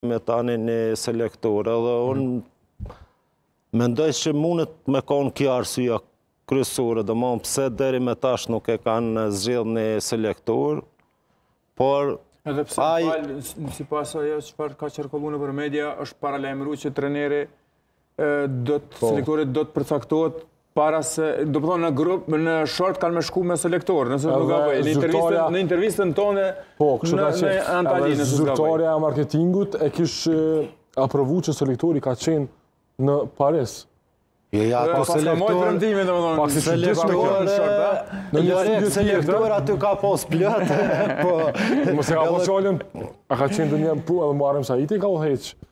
me tani një selektor edhe mhm. unë mendoj që mundet me konë kjo arsyja kryesore, domethonë pse deri me tash nuk e kanë zgjidh një selektor, por... Edhe pse në fakt, sipas ajo çfarë ka qarkullu nëpër media, është paralajmëru që treneri Do të po. selektorit do të përcaktohet para se do të thonë në grup në short kanë më shku me selektor, nëse do të bëj në intervistën në intervistën tonë po, kështu ka qenë Antalinë zyrtarja e marketingut e kish aprovu që selektori ka qenë në Paris. Jo, ja, po se le moj premtimin domethënë. Po se le të shkojë Në një studio se le të aty ka pos plot. Po, mos e ka po çolën. A ka qenë dunia po edhe marrim sa i ti ka u heq.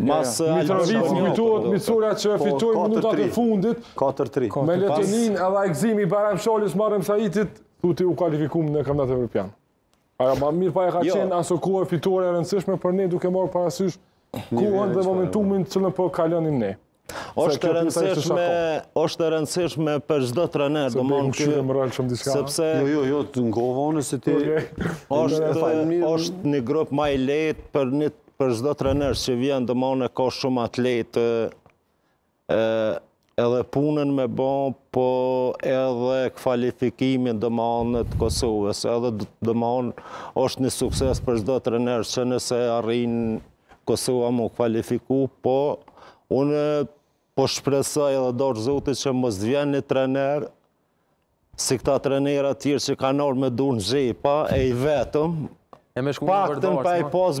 Mas Mitrovicë m'kujtohet Micora që po, fitoi minutat e fundit. 4-3. Me Letonin edhe ai gëzimi i Bajram Shalës Muharrem Sahitit, thu ti u kualifikum në kampionat evropian. Ajo ma mirë pa e ka jo. qenë asokohe fitore e rëndësishme për ne duke marrë parasysh kohën dhe momentumin që ne po kalonim ne. Oshtë rëndësishme, oshtë rëndësishme për çdo trener, domethonë ky. Sepse jo jo jo, të ngova ne se ti është është një grup ma i lehtë për një për çdo trener që vjen, domethonë e ka shumë ma t'lehtë edhe punën me bo, po edhe kvalifikimin domethonë të Kosovës, edhe domethonë është një sukses për çdo trener që nëse arrin Kosova m'u kualifiku, po unë po shpresoj edhe dhashtë zoti që mos të vjen një trener, si këta trenera tjerë që kanë ardh me durë në xhepa, e i vetëm, e me shku në vërdorës, pa i pas,